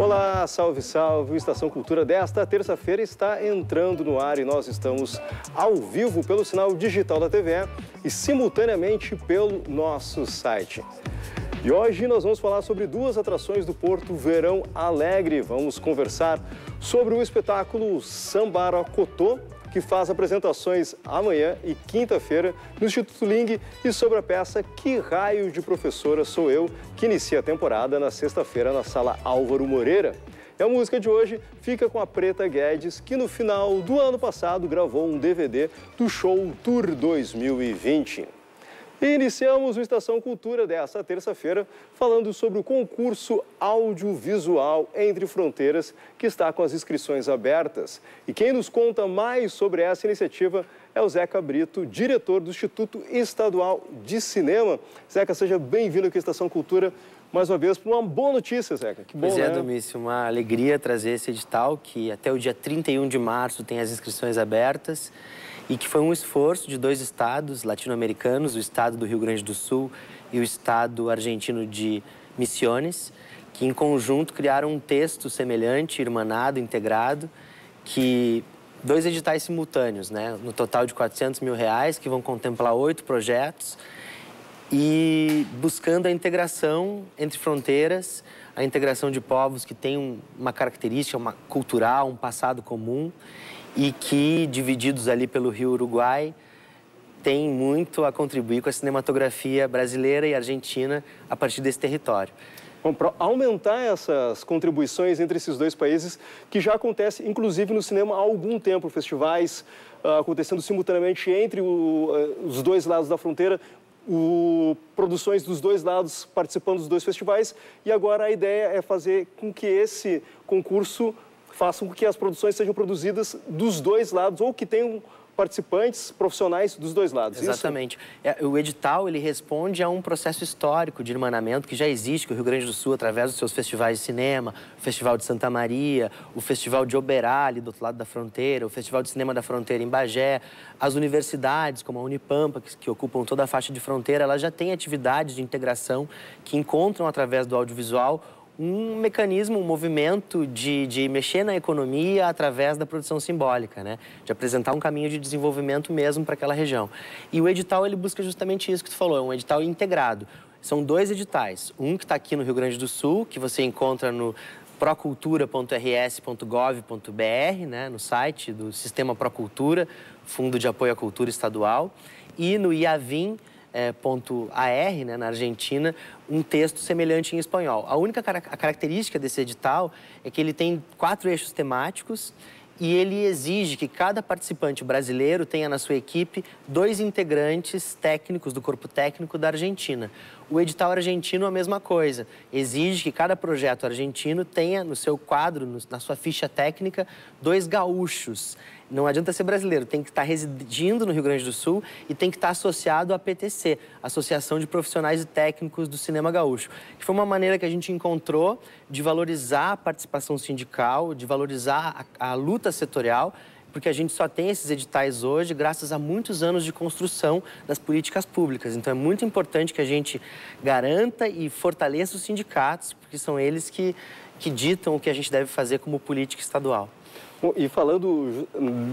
Olá, salve, salve! O Estação Cultura desta terça-feira está entrando no ar e nós estamos ao vivo pelo sinal digital da TVE e simultaneamente pelo nosso site. E hoje nós vamos falar sobre duas atrações do Porto Verão Alegre. Vamos conversar sobre o espetáculo Sambaracotô, que faz apresentações amanhã e quinta-feira no Instituto Ling e sobre a peça Que Raio de Professora Sou Eu, que inicia a temporada na sexta-feira na Sala Álvaro Moreira. E a música de hoje fica com a Preta Guedes, que no final do ano passado gravou um DVD do show Tour 2020. E iniciamos o Estação Cultura desta terça-feira falando sobre o concurso audiovisual Entre Fronteiras, que está com as inscrições abertas. E quem nos conta mais sobre essa iniciativa é o Zeca Brito, diretor do Instituto Estadual de Cinema. Zeca, seja bem-vindo aqui à Estação Cultura. Mais uma vez, para uma boa notícia, Zeca. Que bom, pois é, né? Domício, uma alegria trazer esse edital que até o dia 31 de março tem as inscrições abertas e que foi um esforço de dois estados latino-americanos, o estado do Rio Grande do Sul e o estado argentino de Misiones, que em conjunto criaram um texto semelhante, irmanado, integrado, que dois editais simultâneos, né, no total de 400 mil reais, que vão contemplar oito projetos e buscando a integração entre fronteiras, a integração de povos que têm uma característica uma cultural, um passado comum e que, divididos ali pelo rio Uruguai, tem muito a contribuir com a cinematografia brasileira e argentina a partir desse território. Bom, para aumentar essas contribuições entre esses dois países, que já acontece, inclusive, no cinema há algum tempo, festivais uh, acontecendo simultaneamente entre o, uh, os dois lados da fronteira, o, produções dos dois lados participando dos dois festivais, e agora a ideia é fazer com que esse concurso façam com que as produções sejam produzidas dos dois lados ou que tenham participantes profissionais dos dois lados. Exatamente. É, o edital ele responde a um processo histórico de irmanamento que já existe, que o Rio Grande do Sul, através dos seus festivais de cinema, o Festival de Santa Maria, o Festival de Oberá, ali do outro lado da fronteira, o Festival de Cinema da Fronteira em Bagé, as universidades, como a Unipampa, que, que ocupam toda a faixa de fronteira, elas já têm atividades de integração que encontram através do audiovisual um mecanismo, um movimento de, de mexer na economia através da produção simbólica, né? de apresentar um caminho de desenvolvimento mesmo para aquela região. E o edital ele busca justamente isso que tu falou, é um edital integrado. São dois editais, um que está aqui no Rio Grande do Sul, que você encontra no procultura.rs.gov.br, né, no site do Sistema Procultura, Fundo de Apoio à Cultura Estadual, e no IAVIM, é, .ar, né, na Argentina, um texto semelhante em espanhol. A única car a característica desse edital é que ele tem quatro eixos temáticos e ele exige que cada participante brasileiro tenha na sua equipe dois integrantes técnicos do corpo técnico da Argentina. O edital argentino a mesma coisa. Exige que cada projeto argentino tenha no seu quadro, na sua ficha técnica, dois gaúchos. Não adianta ser brasileiro, tem que estar residindo no Rio Grande do Sul e tem que estar associado à PTC, Associação de Profissionais e Técnicos do Cinema Gaúcho. Que foi uma maneira que a gente encontrou de valorizar a participação sindical, de valorizar a, a luta setorial porque a gente só tem esses editais hoje graças a muitos anos de construção das políticas públicas. Então é muito importante que a gente garanta e fortaleça os sindicatos, porque são eles que, que ditam o que a gente deve fazer como política estadual. E falando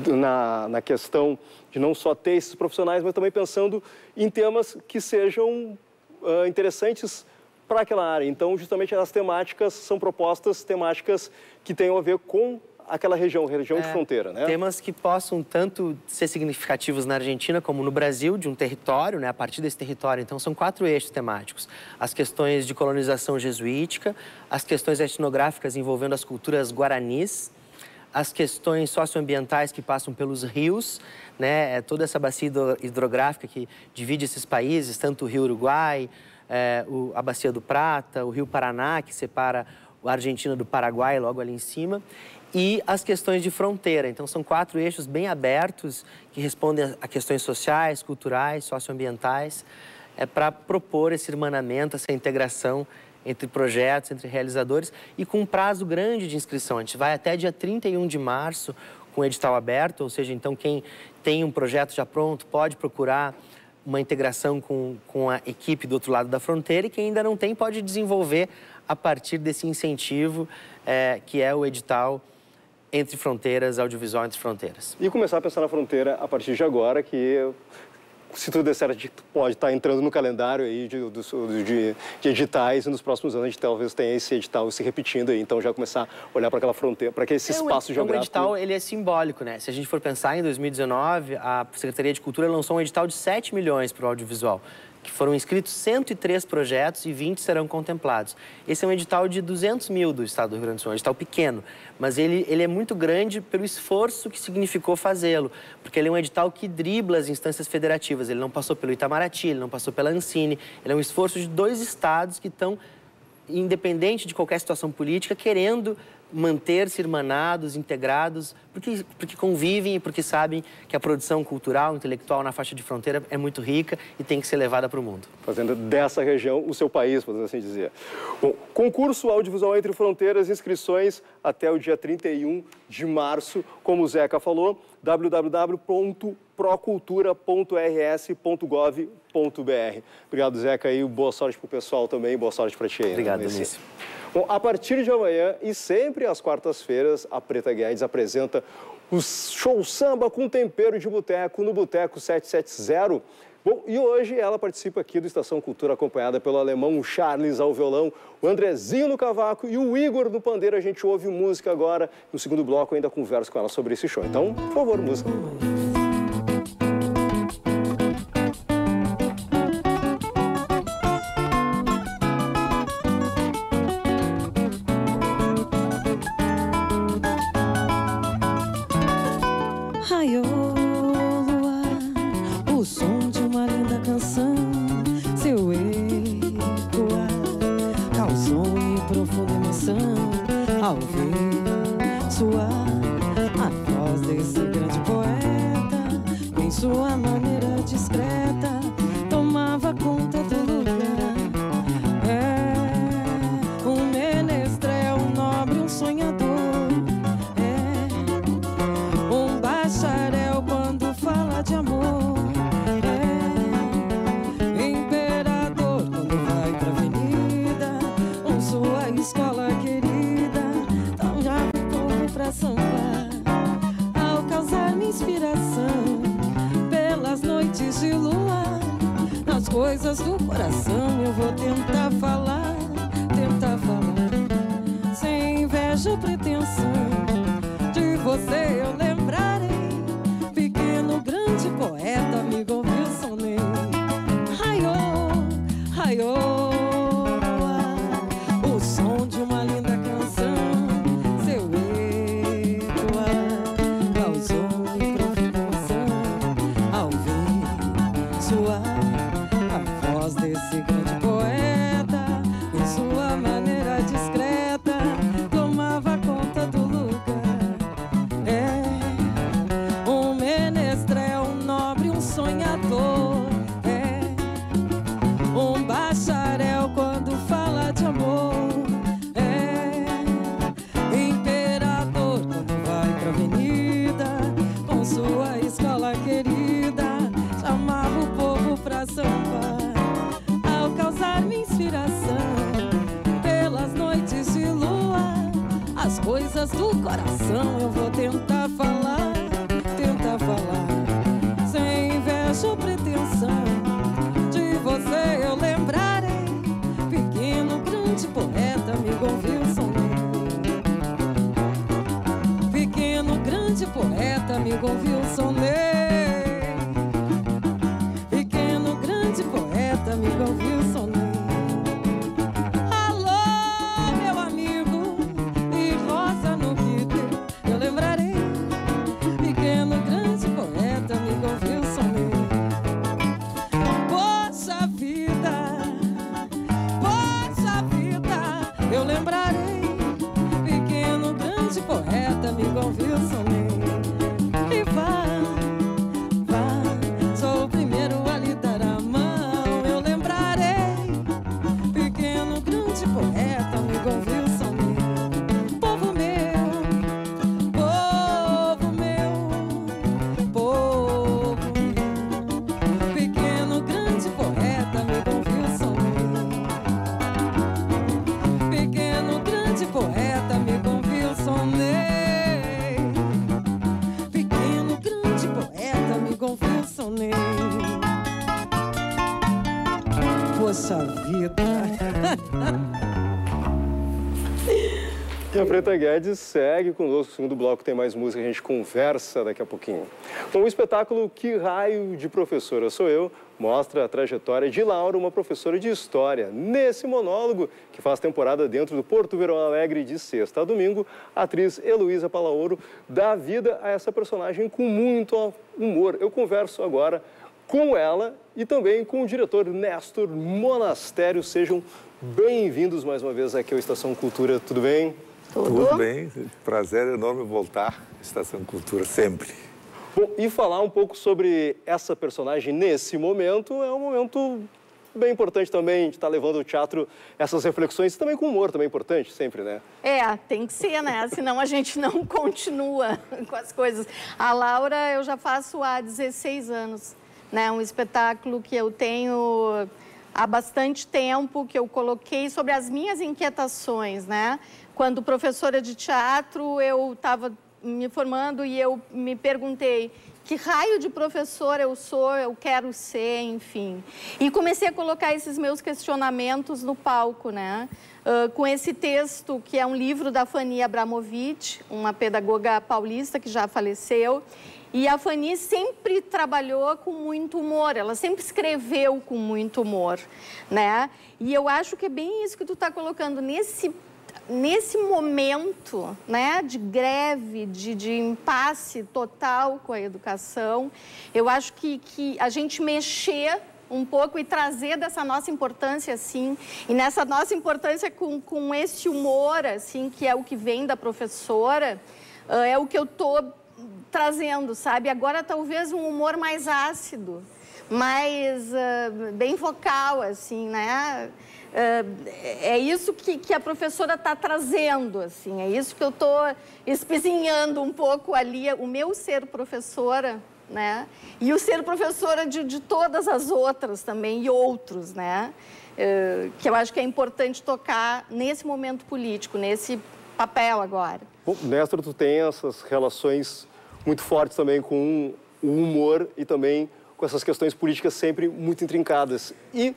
na, na questão de não só ter esses profissionais, mas também pensando em temas que sejam uh, interessantes para aquela área. Então, justamente as temáticas são propostas temáticas que tenham a ver com aquela região, região é, de fronteira, né? Temas que possam tanto ser significativos na Argentina como no Brasil, de um território, né? A partir desse território, então, são quatro eixos temáticos. As questões de colonização jesuítica, as questões etnográficas envolvendo as culturas guaranis, as questões socioambientais que passam pelos rios, né? É toda essa bacia hidrográfica que divide esses países, tanto o rio Uruguai, é, o, a bacia do Prata, o rio Paraná, que separa a Argentina do Paraguai, logo ali em cima e as questões de fronteira. Então, são quatro eixos bem abertos que respondem a questões sociais, culturais, socioambientais, é, para propor esse irmanamento, essa integração entre projetos, entre realizadores e com um prazo grande de inscrição. A gente vai até dia 31 de março com o edital aberto, ou seja, então quem tem um projeto já pronto pode procurar uma integração com, com a equipe do outro lado da fronteira e quem ainda não tem pode desenvolver a partir desse incentivo é, que é o edital entre fronteiras, audiovisual entre fronteiras. E começar a pensar na fronteira a partir de agora, que se tudo der certo, a gente pode estar entrando no calendário aí de, de, de, de editais e nos próximos anos a gente talvez tenha esse edital se repetindo aí. Então já começar a olhar para aquela fronteira, para esse é, espaço o, geográfico. O edital ele é simbólico, né? Se a gente for pensar em 2019, a Secretaria de Cultura lançou um edital de 7 milhões para o audiovisual que foram inscritos 103 projetos e 20 serão contemplados. Esse é um edital de 200 mil do Estado do Rio Grande do Sul, um edital pequeno, mas ele, ele é muito grande pelo esforço que significou fazê-lo, porque ele é um edital que dribla as instâncias federativas, ele não passou pelo Itamaraty, ele não passou pela Ancine, ele é um esforço de dois estados que estão, independente de qualquer situação política, querendo manter-se irmanados, integrados, porque, porque convivem e porque sabem que a produção cultural, intelectual na faixa de fronteira é muito rica e tem que ser levada para o mundo. Fazendo dessa região o seu país, podemos assim dizer. Bom, concurso audiovisual entre fronteiras, inscrições até o dia 31 de março, como o Zeca falou, www.procultura.rs.gov.br. Obrigado, Zeca, e boa sorte para o pessoal também, boa sorte para ti aí. Né, Obrigado, Denise. Bom, a partir de amanhã e sempre às quartas-feiras, a Preta Guedes apresenta o show samba com tempero de boteco no Boteco 770. Bom, e hoje ela participa aqui do Estação Cultura, acompanhada pelo alemão Charles ao violão, o Andrezinho no cavaco e o Igor no pandeiro. A gente ouve música agora. No segundo bloco, eu ainda converso com ela sobre esse show. Então, por favor, música. Do coração A Preta Guedes segue conosco. No segundo bloco tem mais música, a gente conversa daqui a pouquinho. Bom, o espetáculo Que Raio de Professora Sou Eu mostra a trajetória de Laura, uma professora de História. Nesse monólogo, que faz temporada dentro do Porto Verão Alegre de sexta a domingo, a atriz Heloísa Palaoro dá vida a essa personagem com muito humor. Eu converso agora com ela e também com o diretor Néstor Monastério. Sejam bem-vindos mais uma vez aqui ao Estação Cultura. Tudo bem? Tudo, Tudo bem, prazer enorme voltar à Estação Cultura sempre. Bom, e falar um pouco sobre essa personagem nesse momento é um momento bem importante também de estar tá levando o teatro essas reflexões, também com humor, também é importante, sempre, né? É, tem que ser, né? Senão a gente não continua com as coisas. A Laura eu já faço há 16 anos, né? Um espetáculo que eu tenho há bastante tempo, que eu coloquei sobre as minhas inquietações, né? Quando professora de teatro, eu estava me formando e eu me perguntei que raio de professor eu sou, eu quero ser, enfim. E comecei a colocar esses meus questionamentos no palco, né? Uh, com esse texto, que é um livro da Fanny Abramovic, uma pedagoga paulista que já faleceu. E a Fanny sempre trabalhou com muito humor, ela sempre escreveu com muito humor, né? E eu acho que é bem isso que tu está colocando nesse nesse momento né, de greve, de, de impasse total com a educação, eu acho que, que a gente mexer um pouco e trazer dessa nossa importância, assim, e nessa nossa importância com, com esse humor, assim, que é o que vem da professora, uh, é o que eu estou trazendo, sabe? Agora, talvez um humor mais ácido, mais uh, bem vocal, assim, né? É isso que, que a professora está trazendo, assim, é isso que eu estou espizinhando um pouco ali, o meu ser professora, né? E o ser professora de, de todas as outras também, e outros, né? É, que eu acho que é importante tocar nesse momento político, nesse papel agora. Bom, Néstor, tu tem essas relações muito fortes também com o humor e também com essas questões políticas sempre muito intrincadas. E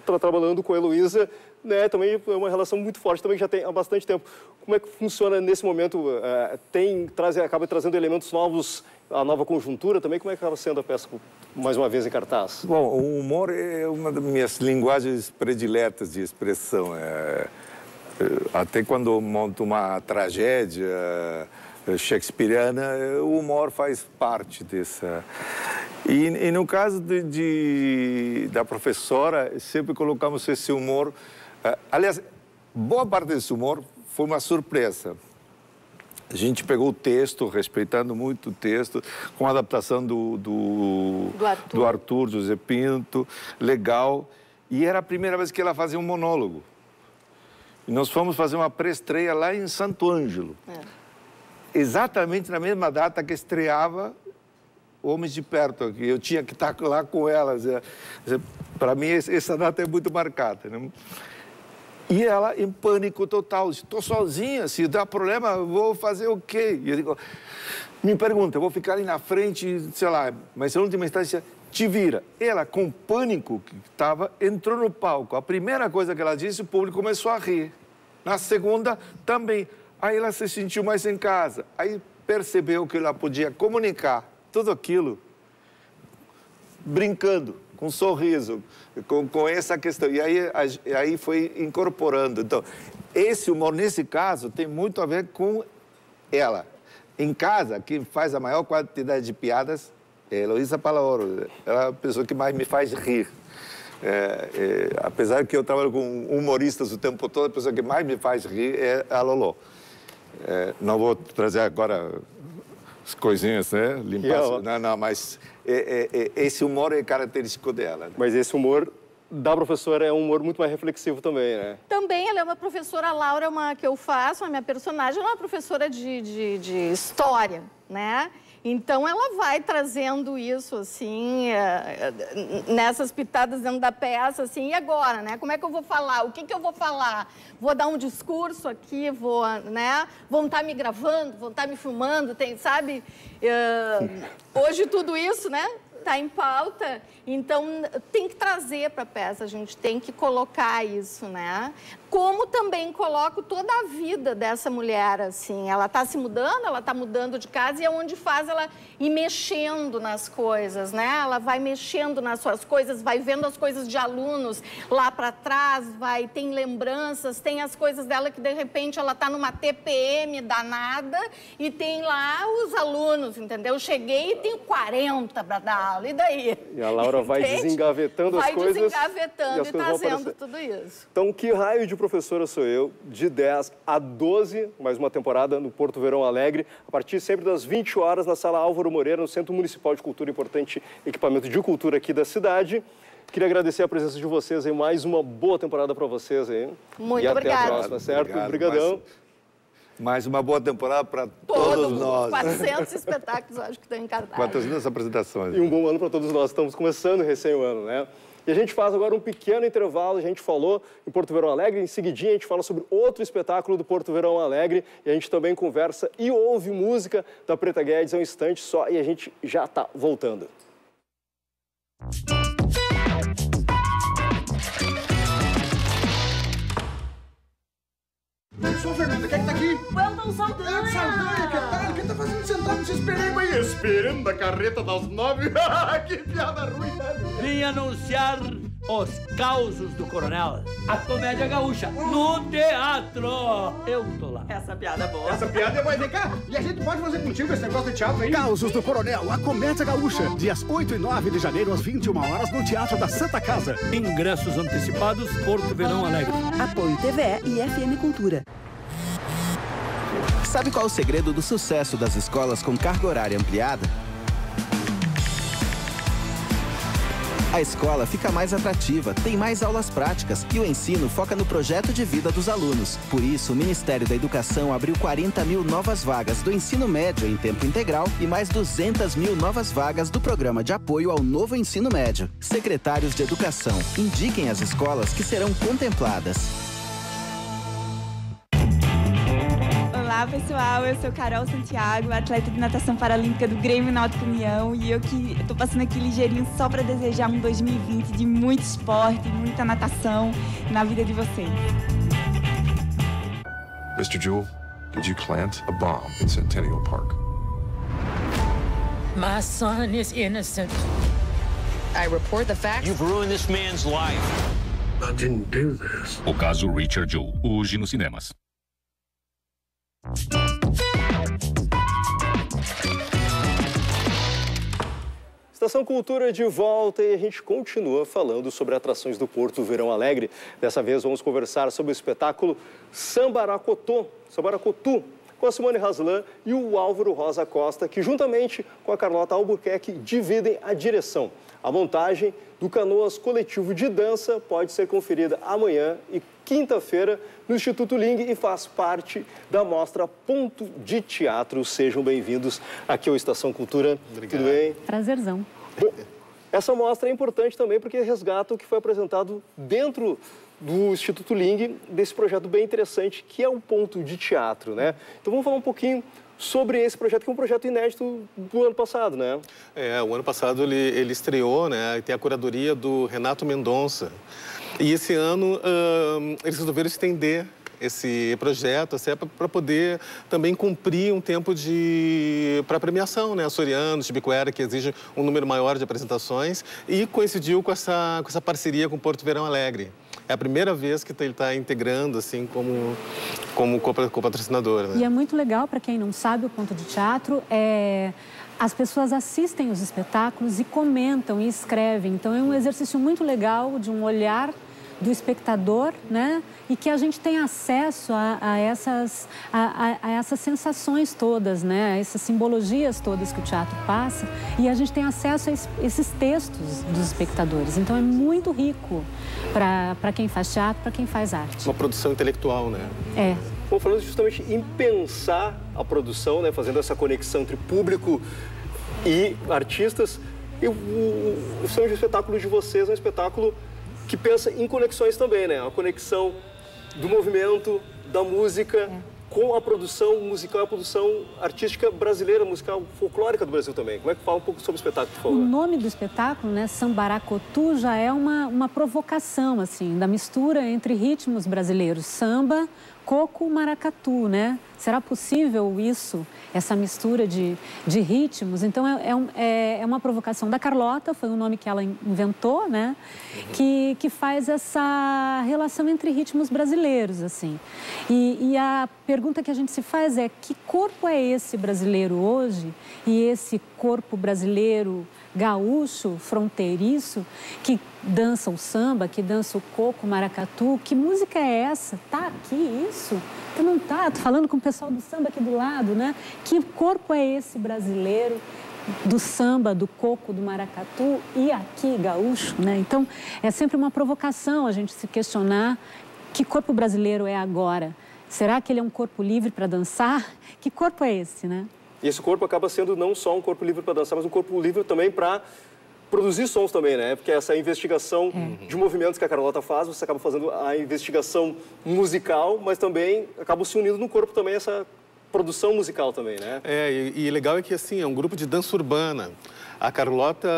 está trabalhando com a Heloísa, né, também é uma relação muito forte, também já tem há bastante tempo. Como é que funciona nesse momento? É, tem, traz, acaba trazendo elementos novos, a nova conjuntura também? Como é que acaba sendo a peça, mais uma vez, em cartaz? Bom, o humor é uma das minhas linguagens prediletas de expressão. É, é até quando monto uma tragédia shakespeariana, o humor faz parte dessa. E, e no caso de, de, da professora, sempre colocamos esse humor. Uh, aliás, boa parte desse humor foi uma surpresa. A gente pegou o texto, respeitando muito o texto, com a adaptação do, do, do, Arthur. do Arthur José Pinto, legal. E era a primeira vez que ela fazia um monólogo. E nós fomos fazer uma pré-estreia lá em Santo Ângelo. É exatamente na mesma data que estreava Homens de Perto, que eu tinha que estar lá com elas. Para mim, essa data é muito marcada. Né? E ela em pânico total. Estou sozinha, se dá problema, vou fazer o quê? E eu digo, me pergunta, vou ficar ali na frente, sei lá, mas em última instância, te vira. Ela, com pânico que estava, entrou no palco. A primeira coisa que ela disse, o público começou a rir. Na segunda, também. Aí ela se sentiu mais em casa. Aí percebeu que ela podia comunicar tudo aquilo brincando, com um sorriso, com, com essa questão. E aí, aí foi incorporando. Então, esse humor, nesse caso, tem muito a ver com ela. Em casa, quem faz a maior quantidade de piadas é Heloísa Palaoro. Ela é a pessoa que mais me faz rir. É, é, apesar que eu trabalho com humoristas o tempo todo, a pessoa que mais me faz rir é a Lolo. É, não vou trazer agora as coisinhas, né? Limpar. Não, não, mas é, é, é, esse humor é característico dela. Né? Mas esse humor da professora é um humor muito mais reflexivo também, né? Também, ela é uma professora, a Laura, uma que eu faço, a minha personagem, ela é uma professora de, de, de história, né? Então ela vai trazendo isso assim, é, é, nessas pitadas dentro da peça, assim, e agora, né? Como é que eu vou falar? O que, que eu vou falar? Vou dar um discurso aqui, vou, né? Vão estar tá me gravando, vão estar tá me filmando, tem, sabe? Uh, hoje tudo isso, né? está em pauta, então tem que trazer para a peça, a gente tem que colocar isso, né? Como também coloco toda a vida dessa mulher, assim, ela está se mudando, ela está mudando de casa e é onde faz ela ir mexendo nas coisas, né? Ela vai mexendo nas suas coisas, vai vendo as coisas de alunos lá para trás, vai, tem lembranças, tem as coisas dela que de repente ela está numa TPM danada e tem lá os alunos, entendeu? Cheguei e tenho 40 para dar aula, e daí? E a Laura vai Entende? desengavetando as vai coisas. desengavetando e as e, trazendo tudo isso. Então, que raio de professora sou eu? De 10 a 12, mais uma temporada no Porto Verão Alegre, a partir sempre das 20 horas na Sala Álvaro Moreira, no Centro Municipal de Cultura, importante equipamento de cultura aqui da cidade. Queria agradecer a presença de vocês aí, mais uma boa temporada para vocês aí. Muito e até obrigada. a próxima, certo? Obrigado, Obrigadão. Mais uma boa temporada para todos Todos, os nós. 400 espetáculos, acho que estão em cartaz. 400 apresentações. E um bom ano para todos nós. Estamos começando recém o ano, né? E a gente faz agora um pequeno intervalo. A gente falou em Porto Verão Alegre. Em seguidinha, a gente fala sobre outro espetáculo do Porto Verão Alegre. E a gente também conversa e ouve música da Preta Guedes. É um instante só e a gente já está voltando. Sou Fernanda, quem é que tá aqui? Weldon Saldanha! É, Saldanha, que tal? Quem tá fazendo sentado nesse esperego aí? Esperando a carreta das nove? que piada ruim, velho! Vim anunciar os causos do coronel. A comédia gaúcha no teatro. Eu tô lá. Essa piada é boa. Essa piada é boa. Vem cá, e a gente pode fazer contigo esse negócio de teatro aí? Causos do Coronel, a Comédia Gaúcha, dias 8 e 9 de janeiro às 21 horas no Teatro da Santa Casa. Ingressos antecipados, Porto Verão Alegre. Apoio TVE e FM Cultura. Sabe qual o segredo do sucesso das escolas com carga horária ampliada? A escola fica mais atrativa, tem mais aulas práticas e o ensino foca no projeto de vida dos alunos. Por isso, o Ministério da Educação abriu 40 mil novas vagas do ensino médio em tempo integral e mais 200 mil novas vagas do programa de apoio ao novo ensino médio. Secretários de Educação, indiquem as escolas que serão contempladas. Olá pessoal, eu sou Carol Santiago, atleta de natação paralímpica do Grêmio Náutico União e eu que estou passando aqui ligeirinho só para desejar um 2020 de muito esporte, muita natação na vida de vocês. Mr. Jewell, did you plant a bomb in Centennial Park? My son is innocent. I report the facts. You've ruined this man's life. I didn't do this. O caso Richard Jewell, hoje nos cinemas. Estação Cultura de volta e a gente continua falando sobre atrações do Porto Verão Alegre. Dessa vez vamos conversar sobre o espetáculo Sambaracotô, Sambaracotu, com a Simone Raslan e o Álvaro Rosa Costa, que juntamente com a Carlota Albuquerque dividem a direção. A montagem do Canoas Coletivo de Dança pode ser conferida amanhã e quinta-feira no Instituto Ling e faz parte da mostra Ponto de Teatro. Sejam bem-vindos aqui ao Estação Cultura. Tudo bem? Prazerzão. Bom, essa mostra é importante também porque resgata o que foi apresentado dentro do Instituto Ling, desse projeto bem interessante que é o Ponto de Teatro, né? Então vamos falar um pouquinho sobre esse projeto, que é um projeto inédito do ano passado, né? É, o ano passado ele, ele estreou, né? Tem a curadoria do Renato Mendonça. E esse ano hum, eles resolveram estender esse projeto assim, para poder também cumprir um tempo de para premiação, né? Açoriano, Chibicuera, que exige um número maior de apresentações e coincidiu com essa, com essa parceria com Porto Verão Alegre. É a primeira vez que ele está integrando assim como como co-patrocinador. Né? E é muito legal para quem não sabe o ponto de teatro é as pessoas assistem os espetáculos e comentam e escrevem. Então é um exercício muito legal de um olhar do espectador, né? E que a gente tem acesso a, a essas, a, a, a, essas sensações todas, né? A essas simbologias todas que o teatro passa. E a gente tem acesso a esses textos dos espectadores. Então é muito rico para quem faz teatro, para quem faz arte. Uma produção intelectual, né? É. Bom, falando justamente em pensar a produção, né? Fazendo essa conexão entre público e artistas. E o, o, o de Espetáculo de vocês é um espetáculo que pensa em conexões também, né? A conexão do movimento, da música com a produção musical, a produção artística brasileira, musical folclórica do Brasil também. Como é que fala um pouco sobre o espetáculo, por favor? O nome do espetáculo, né, Sambaracotu, já é uma, uma provocação, assim, da mistura entre ritmos brasileiros. Samba, coco, maracatu, né? Será possível isso, essa mistura de, de ritmos? Então, é, é, é, é uma provocação da Carlota, foi um nome que ela inventou, né? Que, que faz essa relação entre ritmos brasileiros, assim. E, e a pergunta que a gente se faz é, que corpo é esse brasileiro hoje? E esse corpo brasileiro gaúcho, fronteiriço, que dança o samba, que dança o coco, o maracatu. Que música é essa? Tá aqui isso? Tu não tá? Tô falando com o pessoal do samba aqui do lado, né? Que corpo é esse brasileiro? do samba, do coco, do maracatu e aqui gaúcho, né? Então é sempre uma provocação a gente se questionar que corpo brasileiro é agora. Será que ele é um corpo livre para dançar? Que corpo é esse, né? E esse corpo acaba sendo não só um corpo livre para dançar, mas um corpo livre também para produzir sons também, né? Porque essa investigação de movimentos que a Carlota faz, você acaba fazendo a investigação musical, mas também acaba se unindo no corpo também essa produção musical também, né? É, e, e legal é que assim, é um grupo de dança urbana. A Carlota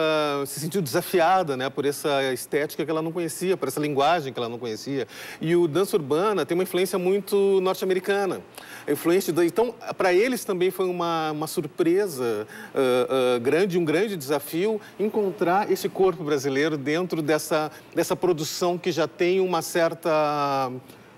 se sentiu desafiada, né, por essa estética que ela não conhecia, por essa linguagem que ela não conhecia. E o dança urbana tem uma influência muito norte-americana. Influência. Então, para eles também foi uma, uma surpresa ah, ah, grande, um grande desafio encontrar esse corpo brasileiro dentro dessa, dessa produção que já tem uma certa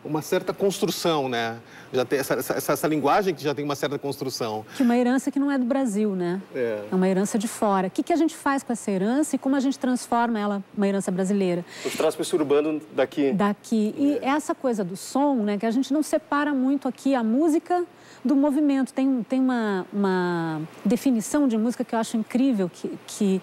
uma certa construção, né? Já tem essa, essa, essa linguagem que já tem uma certa construção. Que uma herança que não é do Brasil, né? É. É uma herança de fora. O que, que a gente faz com essa herança e como a gente transforma ela uma herança brasileira? Os traz para esse urbano daqui. Daqui. E essa coisa do som, né? Que a gente não separa muito aqui a música do movimento. Tem, tem uma, uma definição de música que eu acho incrível, que, que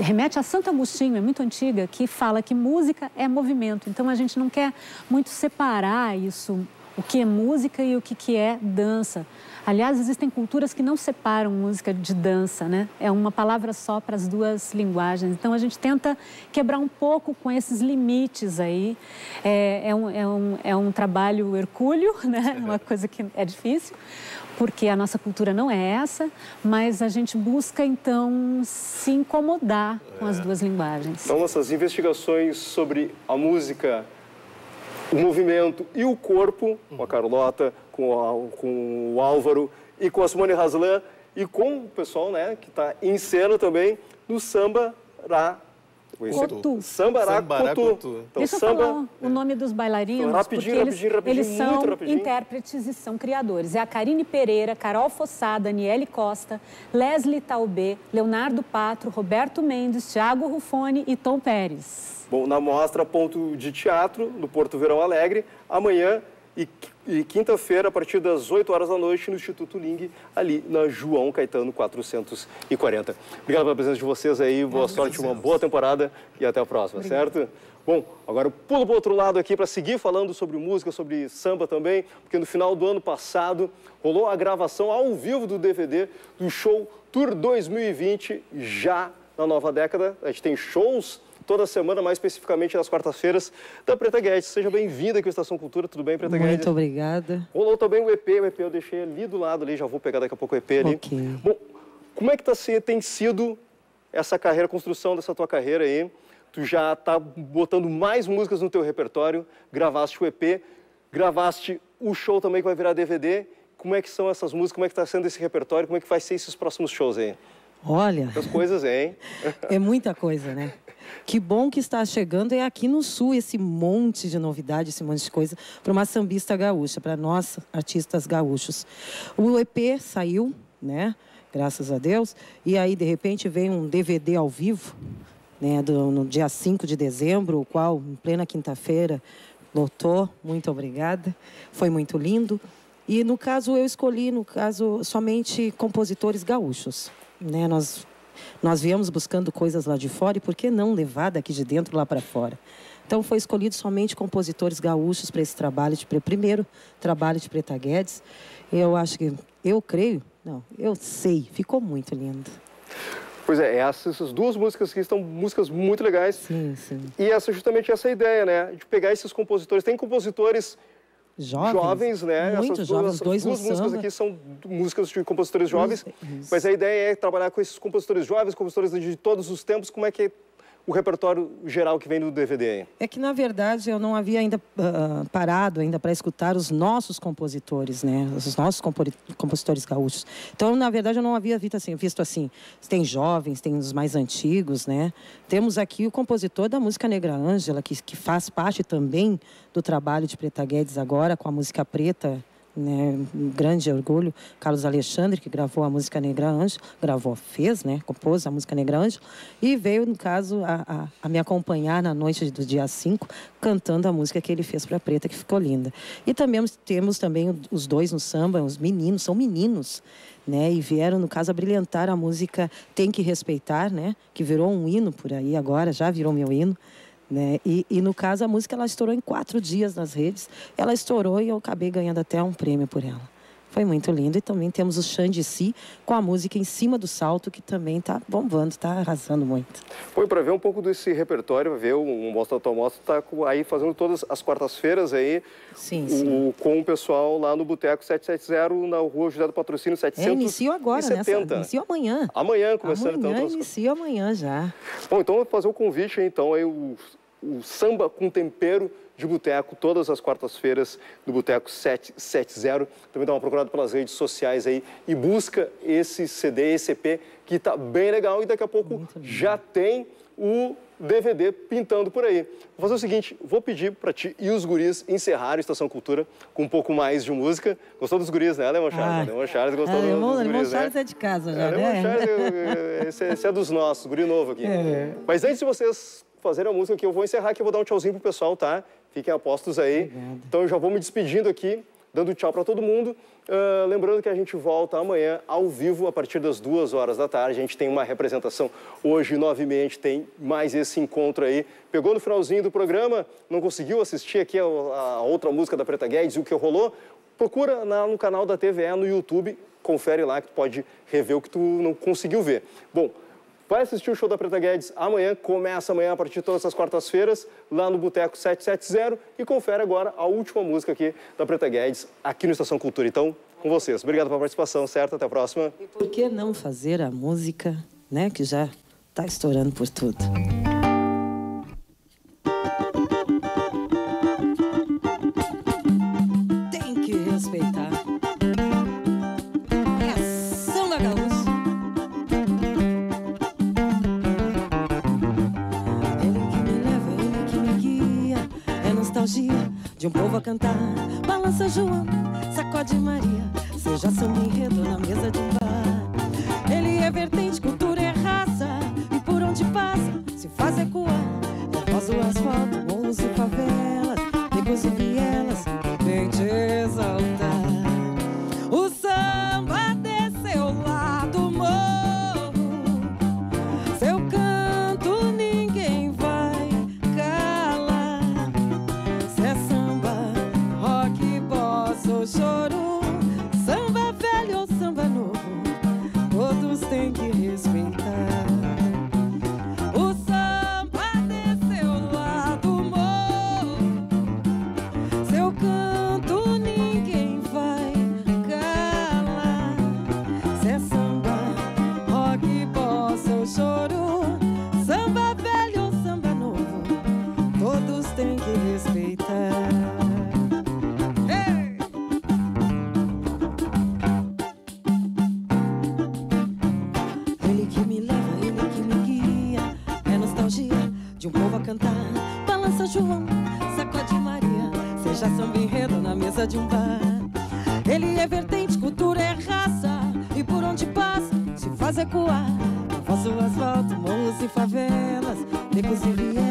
remete a Santo Agostinho, é muito antiga, que fala que música é movimento. Então a gente não quer muito separar isso, o que é música e o que, que é dança. Aliás, existem culturas que não separam música de dança, né? É uma palavra só para as duas linguagens. Então, a gente tenta quebrar um pouco com esses limites aí. É, é um, é, um, é um trabalho hercúleo, né? Uma coisa que é difícil, porque a nossa cultura não é essa, mas a gente busca, então, se incomodar com as duas linguagens. Então, essas investigações sobre a música, o movimento e o corpo, com a Carlota, com, a- com o Álvaro e com a Simone Haslan e com o pessoal né, que está em cena também no Samba Ra. Cotu. Sambará Sambará Cotu. Cotu. Então, Deixa eu samba... falar o nome dos bailarinos, Rapidinho, porque eles, rapidinho, rapidinho, eles são muito rapidinho. intérpretes e são criadores. É a Karine Pereira, Carol Fossá, Daniele Costa, Leslie Taubé, Leonardo Patro, Roberto Mendes, Thiago Rufone e Tom Pérez. Bom, na mostra Ponto de Teatro, no Porto Verão Alegre, amanhã e, e quinta-feira, a partir das 8 horas da noite, no Instituto Ling, ali na João Caetano 440. Obrigado pela presença de vocês aí, boa sorte, uma boa temporada e até a próxima, certo? Bom, agora eu pulo para o outro lado aqui para seguir falando sobre música, sobre samba também, porque no final do ano passado rolou a gravação ao vivo do DVD do show Tour 2020, já na nova década. A gente tem shows toda semana, mais especificamente nas quartas-feiras, da Preta Guedes. Seja bem-vinda aqui à Estação Cultura, tudo bem, Preta Guedes? Muito obrigada. Rolou também o EP, o EP eu deixei ali do lado, ali, já vou pegar daqui a pouco o EP ali. Ok. Bom, como é que tá, se- tem sido essa carreira, a construção dessa tua carreira aí? Tu já tá botando mais músicas no teu repertório, gravaste o EP, gravaste o show também que vai virar DVD. Como é que são essas músicas, como é que tá sendo esse repertório, como é que vai ser esses próximos shows aí? Olha, As coisas, hein? é muita coisa, né? Que bom que está chegando é aqui no Sul esse monte de novidade, esse monte de coisa para uma sambista gaúcha, para nós artistas gaúchos. O EP saiu, né? Graças a Deus. E aí de repente vem um DVD ao vivo, né? Do, no dia 5 de dezembro, o qual em plena quinta-feira lotou. Muito obrigada. Foi muito lindo. E no caso eu escolhi, no caso, somente compositores gaúchos, né? Nós nós viemos buscando coisas lá de fora e por que não levar daqui de dentro lá para fora? Então foi escolhido somente compositores gaúchos para esse trabalho, de, primeiro trabalho de Preta Guedes. Eu acho que, eu creio, não, eu sei, ficou muito lindo. Pois é, essas, essas duas músicas aqui são músicas muito legais. Sim, sim. E essa justamente essa ideia, né? De pegar esses compositores. Tem compositores Jovens, né? muito Essas jovens, duas, dois duas músicas samba. aqui são músicas de compositores jovens, Isso. mas a ideia é trabalhar com esses compositores jovens, compositores de todos os tempos. Como é que é o repertório geral que vem do DVD? É que, na verdade, eu não havia ainda ah, parado ainda para escutar os nossos compositores, né? Os nossos compositores gaúchos. Então, na verdade, eu não havia visto assim, visto assim. Tem jovens, tem os mais antigos, né? Temos aqui o compositor da música Negra Ângela, que, que faz parte também do trabalho de Preta Guedes agora, com a música preta, né, um grande orgulho, Carlos Alexandre, que gravou a música Negra Ângela, gravou, fez, né, compôs a música Negra Ângela, e veio, no caso, a, a, a me acompanhar na noite do dia 5, cantando a música que ele fez para Preta, que ficou linda. E também temos também os dois no samba, os meninos, são meninos, né, e vieram, no caso, a brilhantar a música Tem Que Respeitar, né, que virou um hino por aí agora, já virou meu hino, né? E, e no caso a música ela estourou em quatro dias nas redes. Ela estourou e eu acabei ganhando até um prêmio por ela. Foi muito lindo. E também temos o Xande Si com a música Em Cima do Salto, que também está bombando, está arrasando muito. Foi para ver um pouco desse repertório, ver o Mostra Mostra está aí fazendo todas as quartas-feiras aí sim, o- com o pessoal lá no Boteco 770 na rua José do Patrocínio É, 770. inicio agora, né? Inicio amanhã. Amanhã, começando amanhã, então. as- inicio amanhã já. Bom, então vou fazer o convite então aí o, o samba com tempero de boteco todas as quartas-feiras no Boteco 770. Também dá uma procurada pelas redes sociais aí e busca esse CD, esse EP que tá bem legal e daqui a pouco já tem o DVD pintando por aí. Vou fazer o seguinte, vou pedir para ti e os guris encerrarem a Estação Cultura com um pouco mais de música. Gostou dos guris, né, Leon Charles? Ah. Leon Charles gostou Ah, dos, dos guris, Charles né? é de casa já, É, Leon né? Charles, é- é- esse, esse é dos nossos, guri novo aqui. É. Mas antes de vocês fazerem a música aqui, eu vou encerrar aqui, eu vou dar um tchauzinho pro pessoal, tá? Fiquem apostos aí. Então eu já vou me despedindo aqui, dando tchau para todo mundo. Ah, lembrando que a gente volta amanhã ao vivo a partir das duas horas da tarde. A gente tem uma representação hoje, nove e meia, a gente tem mais esse encontro aí. Pegou no finalzinho do programa, não conseguiu assistir aqui a, a outra música da Preta Guedes, o que rolou? Procura na- no canal da TVE no YouTube, confere lá que tu pode rever o que tu não conseguiu ver. Bom, Vai assistir o show da Preta Guedes amanhã, começa amanhã a partir de todas as quartas-feiras, lá no Boteco 770 e confere agora a última música aqui da Preta Guedes, aqui no Estação Cultura. Então, com vocês. Obrigado pela participação, certo? Até a próxima. Por que não fazer a música, né, que já está estourando por tudo? Becos e vielas,